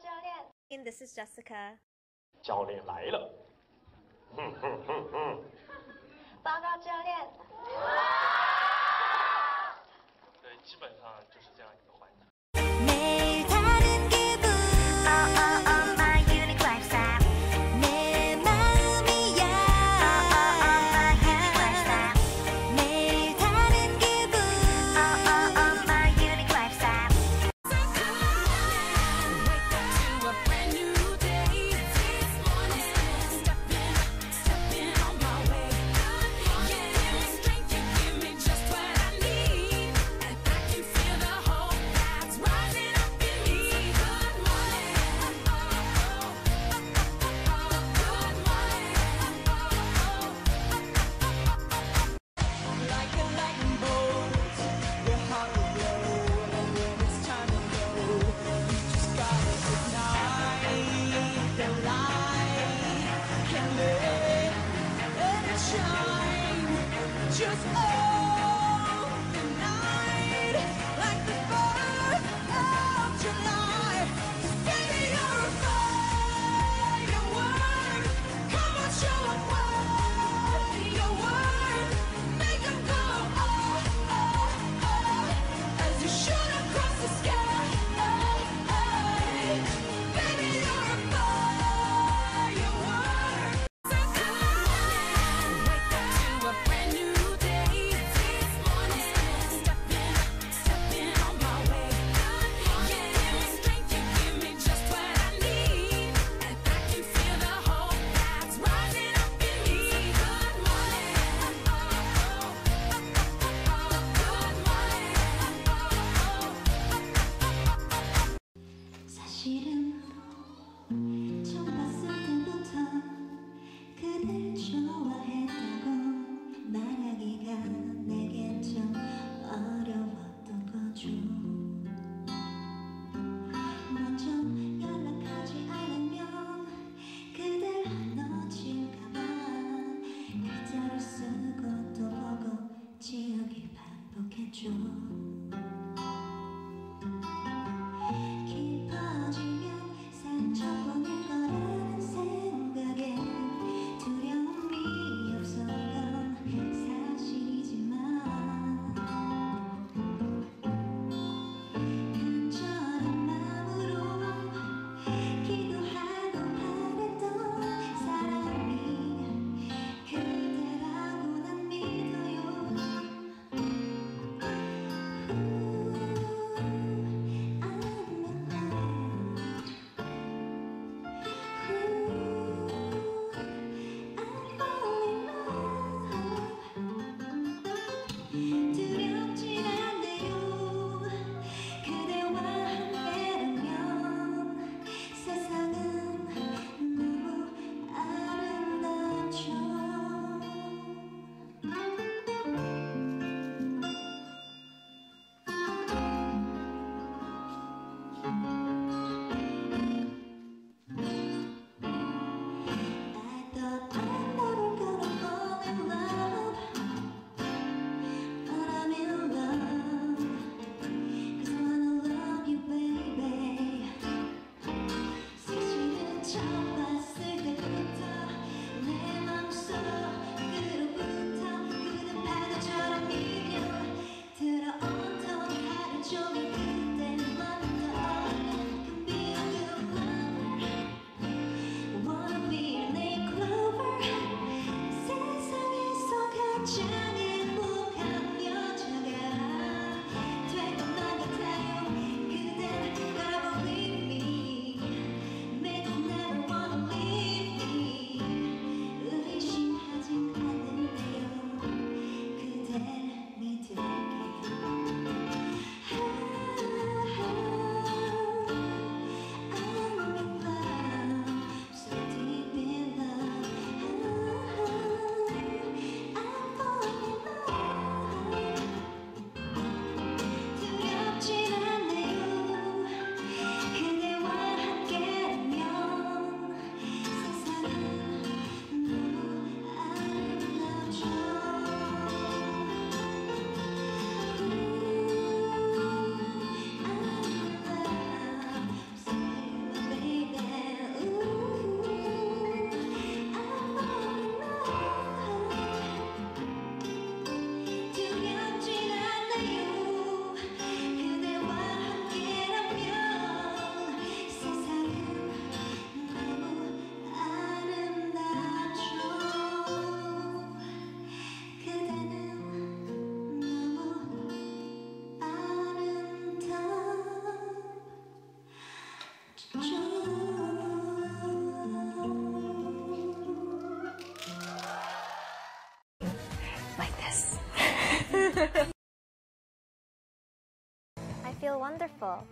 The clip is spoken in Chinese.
教练，This is Jessica。教练来了。哼哼哼哼。报告教练。just. I feel wonderful.